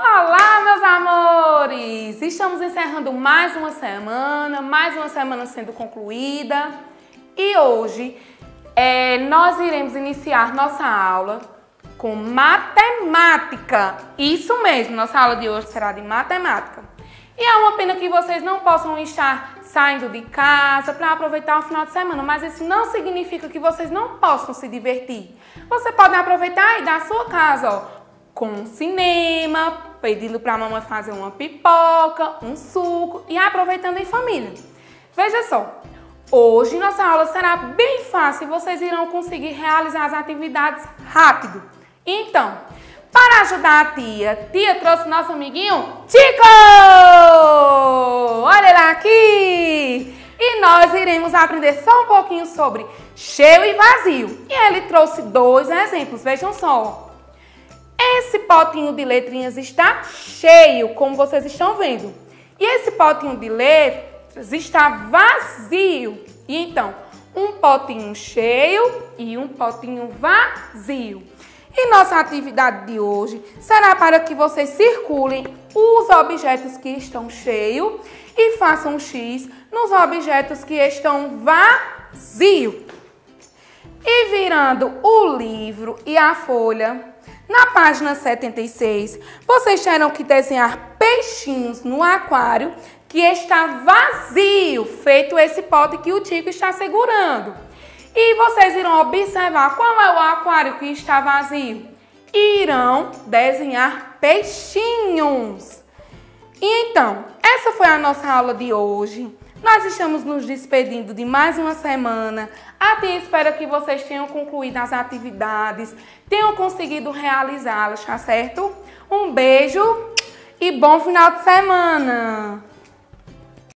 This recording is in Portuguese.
Olá, meus amores! Estamos encerrando mais uma semana, mais uma semana sendo concluída e hoje é, nós iremos iniciar nossa aula com matemática. Isso mesmo, nossa aula de hoje será de matemática. E é uma pena que vocês não possam estar saindo de casa para aproveitar o final de semana, mas isso não significa que vocês não possam se divertir. Você pode aproveitar e da sua casa, ó, com cinema, pedindo para a mamãe fazer uma pipoca, um suco e aproveitando em família. Veja só, hoje nossa aula será bem fácil e vocês irão conseguir realizar as atividades rápido. Então, para ajudar a tia, tia trouxe nosso amiguinho Tico! Olha lá aqui! E nós iremos aprender só um pouquinho sobre cheio e vazio. E ele trouxe dois exemplos, vejam só. Esse potinho de letrinhas está cheio, como vocês estão vendo. E esse potinho de letras está vazio. E então, um potinho cheio e um potinho vazio. E nossa atividade de hoje será para que vocês circulem os objetos que estão cheios e façam X nos objetos que estão vazios. E virando o livro e a folha, na página 76, vocês terão que desenhar peixinhos no aquário que está vazio, feito esse pote que o Tico está segurando. E vocês irão observar qual é o aquário que está vazio. E irão desenhar peixinhos. E então, essa foi a nossa aula de hoje. Nós estamos nos despedindo de mais uma semana. Até espero que vocês tenham concluído as atividades, tenham conseguido realizá-las, tá certo? Um beijo e bom final de semana!